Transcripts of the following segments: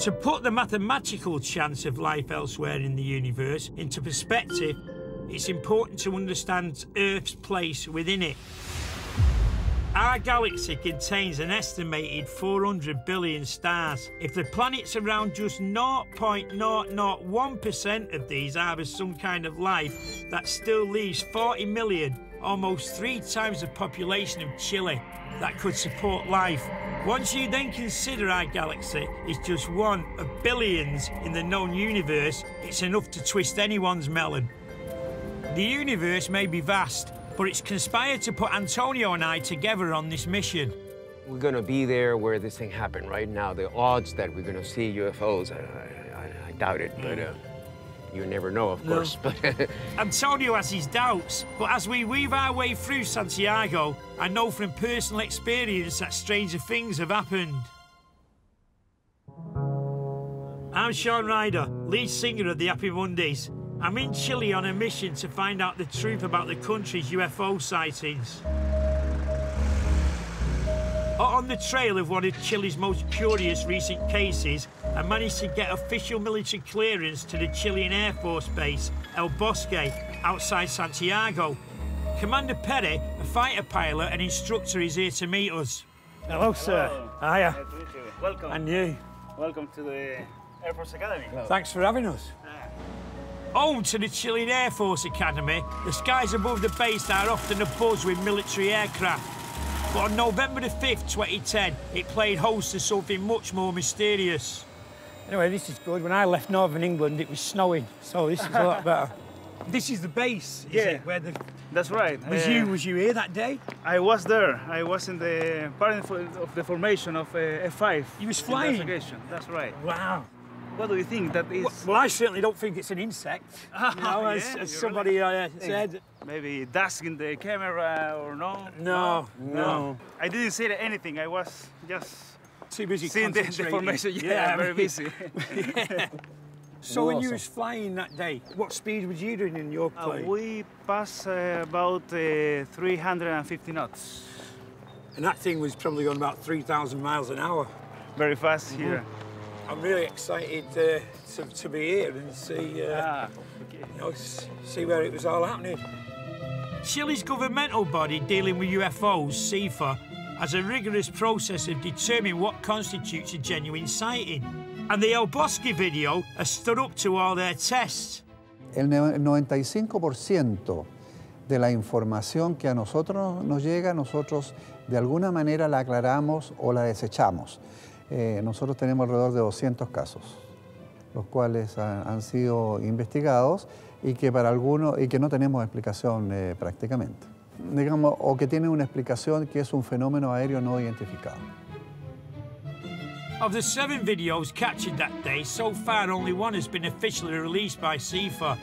To put the mathematical chance of life elsewhere in the universe into perspective, it's important to understand Earth's place within it. Our galaxy contains an estimated 400 billion stars. If the planets around just 0.001% of these harbour some kind of life, that still leaves 40 million, almost three times the population of Chile, that could support life. Once you then consider our galaxy is just one of billions in the known universe, it's enough to twist anyone's melon. The universe may be vast, but it's conspired to put Antonio and I together on this mission. We're gonna be there where this thing happened right now. The odds that we're gonna see UFOs, I, I, I doubt it, but uh, you never know, of No. course. But Antonio has his doubts, but as we weave our way through Santiago, I know from personal experience that stranger things have happened. I'm Shaun Ryder, lead singer of the Happy Mondays. I'm in Chile on a mission to find out the truth about the country's UFO sightings. On the trail of one of Chile's most curious recent cases, I managed to get official military clearance to the Chilean Air Force Base, El Bosque, outside Santiago. Commander Perry, a fighter pilot and instructor, is here to meet us. Hello, sir. Hiya. Nice to meet you. Welcome. And you. Welcome to the Air Force Academy. Thanks for having us. Ah. Home to the Chilean Air Force Academy, the skies above the base are often abuzz with military aircraft. But on November the 5th, 2010, it played host to something much more mysterious. Anyway, this is good. When I left Northern England, it was snowing, so this is a lot better. This is the base, is Yeah. it? Where the That's right. was Uh, you was you here that day? I was there. I was in the part of of the formation of uh, F5. You was flying? investigation. That's right. Wow. What do you think that is? Well, I certainly don't think it's an insect. You know, as, Yeah, as you somebody uh, said. Maybe dust in the camera or no? No, no. I didn't say anything. I was just Too busy seeing the, the concentrating. formation. Yeah, I very busy. So when you was flying that day, what speed was you doing in your Uh, plane? we passed uh, about uh, 350 knots. and that thing was probably going about 3,000 miles an hour. Very fast here. I'm really excited uh, to, to be here and see, uh, Ah, okay. you know, s- see where it was all happening. Chile's governmental body dealing with UFOs, CIFA, has a rigorous process of determining what constitutes a genuine sighting. And the El Bosque video has stood up to all their tests. El ne- 95% de la información que a nosotros nos llega, nosotros de alguna manera la aclaramos o la desechamos. Eh, nosotros tenemos alrededor de 200 casos, los cuales ha- han sido investigados y que para algunos y que no tenemos explicación eh, prácticamente. Digamos, o que tienen una explicación que es un fenómeno aéreo no identificado. Of the seven videos captured that day, so far only one has been officially released by CIFA.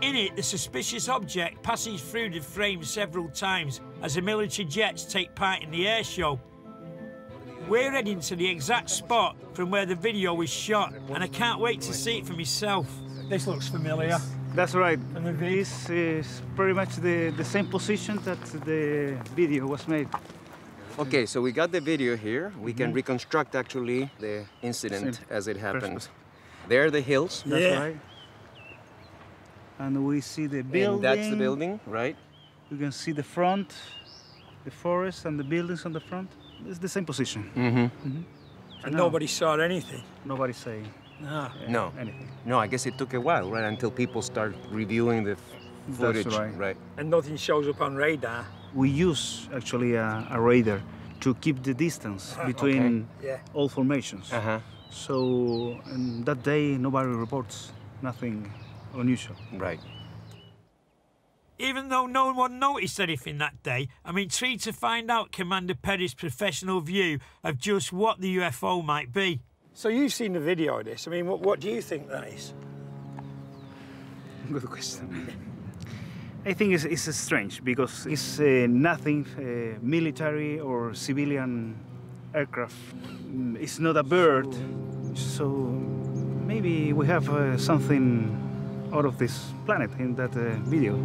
In it, the suspicious object passes through the frame several times as the military jets take part in the air show. We're heading to the exact spot from where the video was shot, and I can't wait to see it for myself. This looks familiar. That's right. And the This is pretty much the, the same position that the video was made. okay, so we got the video here. We can mhm. reconstruct actually the incident Same. as it happened. Perfect. There are the hills, That's Yeah. right. And we see the building. and that's the building, right? You can see the front, the forest and the buildings on the front. It's the same position. Mm-hmm. And No. nobody saw anything. Nobody saying No. uh, No. anything. No, I guess it took a while, right, until people start reviewing the f- That's footage, right. And nothing shows up on radar. We use actually a, a radar to keep the distance between Yeah. all formations. Uh-huh. So and that day nobody reports nothing unusual. Right. Even though no one noticed anything that day, I'm intrigued to find out Commander Perry's professional view of just what the UFO might be. So you've seen the video of this. I mean, what, what do you think that is? Good question. I think it's, it's strange because it's uh, nothing uh, military or civilian aircraft. Mm, It's not a bird, so maybe we have uh, something out of this planet in that uh, video.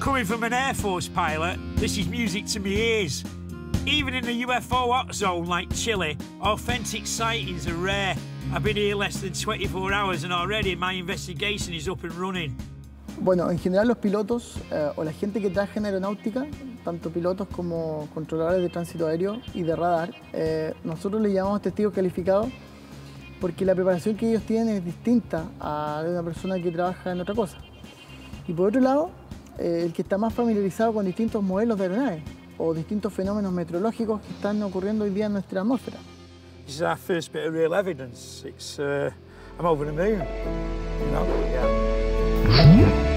Coming from an Air Force pilot, this is music to my ears. Even in a UFO hot zone like Chile, authentic sightings are rare. I've been here less than 24 hours and already my investigation is up and running. Bueno, en general los pilotos eh, o la gente que trabaja en aeronáutica, tanto pilotos como controladores de tránsito aéreo y de radar, eh, nosotros les llamamos testigos calificados porque la preparación que ellos tienen es distinta a la de una persona que trabaja en otra cosa. Y por otro lado, eh, el que está más familiarizado con distintos modelos de aeronaves o distintos fenómenos meteorológicos que están ocurriendo hoy día en nuestra atmósfera. This is our first bit of real evidence. It's, uh, I'm over the moon, you know? Yeah.